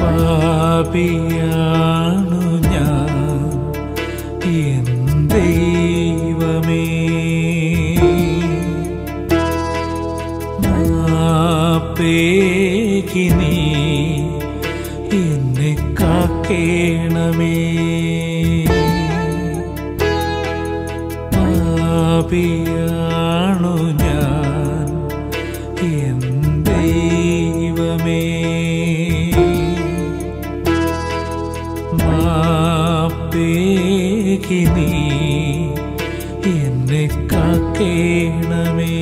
പാപിയാണു ഞാൻ. ദൈവമേ. പേകിനി എന്നെ കാക്കേണമേ. പാപിയാണു ഞാൻ. ദൈവമേ. നീ എന്നെ കാക്കേണമേ.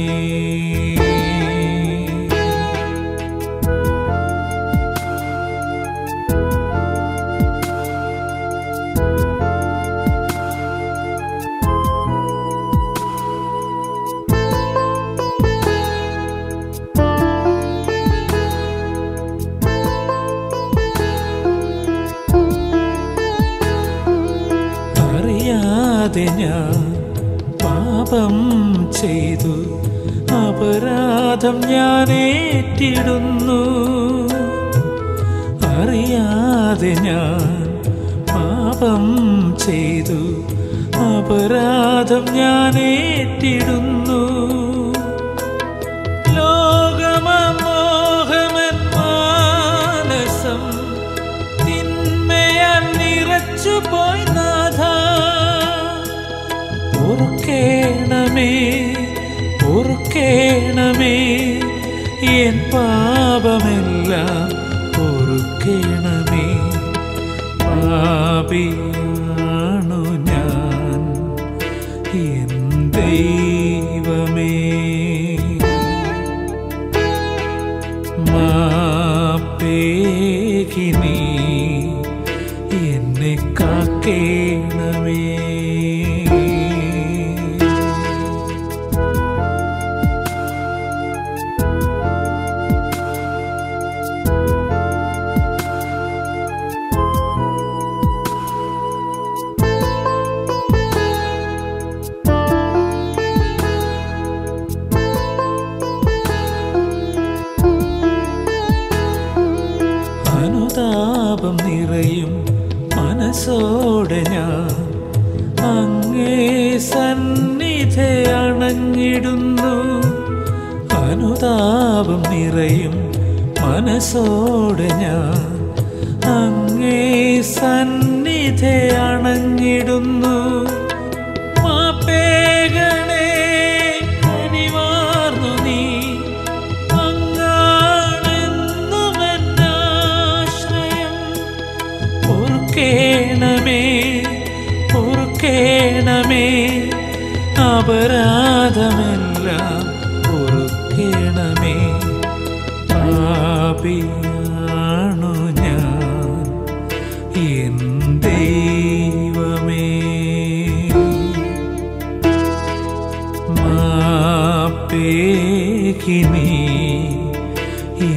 ഞാൻ പാപം ചെയ്തു. അപരാധം ഞാൻ ഏറ്റിടുന്നു. അറിയാതെ ഞാൻ പാപം ചെയ്തു. അപരാധം ഞാൻ ഏറ്റിടുന്നു. ലോകമോഹമൻ മാനസം നിറച്ചു പോയി പൊറുക്കേണമേ പൊറുക്കേണമേ എൻ പാപമെല്ലാം പൊറുക്കേണമേ പാപിയാണു ഞാൻ എൻ ദൈവമേ. മാപ്പേകി എന്നെ കാക്കേണമേ. അനുതാപം നിറയും മനസ്സോടെ ഞാൻ അങ്ങേ സന്നിധി അണഞ്ഞിടുന്നു. അനുതാപം നിറയും മനസ്സോടെ ഞാൻ അങ്ങേ സന്നിധി അണഞ്ഞിടുന്നു. പൊറുക്കേണമേ പൊറുക്കേണമേ അപരാധമെല്ലാം പൊറുക്കേണമേ പാപിയാണു ഞാൻ ദൈവമേ.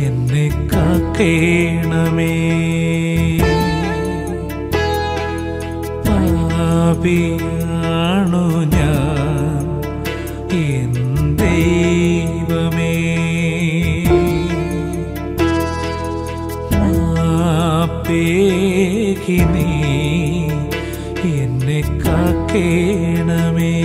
എന്നെ കാക്കേണമേ. പാപിയാണു ഞാൻ. എൻ ദൈവമേ. മാപ്പേകി നീ എന്നെ കാക്കേണമേ.